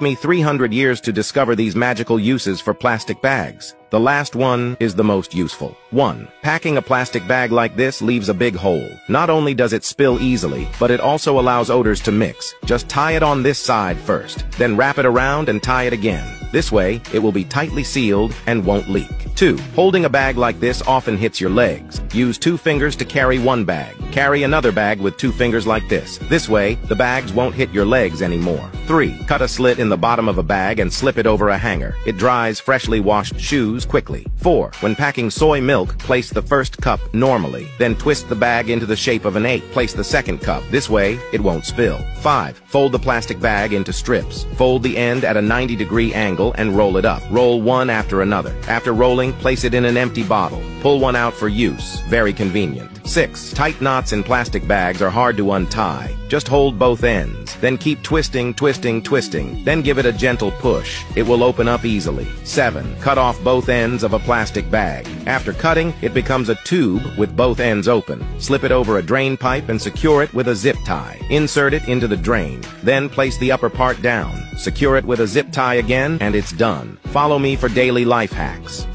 me 300 years to discover these magical uses for plastic bags. The last one is the most useful. 1. Packing a plastic bag like this leaves a big hole. Not only does it spill easily, but it also allows odors to mix. Just tie it on this side first, then wrap it around and tie it again. This way, it will be tightly sealed and won't leak. 2. Holding a bag like this often hits your legs. Use two fingers to carry one bag. Carry another bag with two fingers like this. This way, the bags won't hit your legs anymore. 3. Cut a slit in the bottom of a bag and slip it over a hanger. It dries freshly washed shoes quickly. 4. When packing soy milk, place the first cup normally, then twist the bag into the shape of an 8. Place the second cup. This way, it won't spill. 5. Fold the plastic bag into strips. Fold the end at a 90 degree angle and roll it up. Roll one after another. After rolling, place it in an empty bottle. Pull one out for use. Very convenient. 6. Tight knots in plastic bags are hard to untie. Just hold both ends. Then keep twisting, twisting, twisting. Then give it a gentle push. It will open up easily. 7. Cut off both ends of a plastic bag. After cutting, it becomes a tube with both ends open. Slip it over a drain pipe and secure it with a zip tie. Insert it into the drain. Then place the upper part down. Secure it with a zip tie again, and it's done. Follow me for daily life hacks.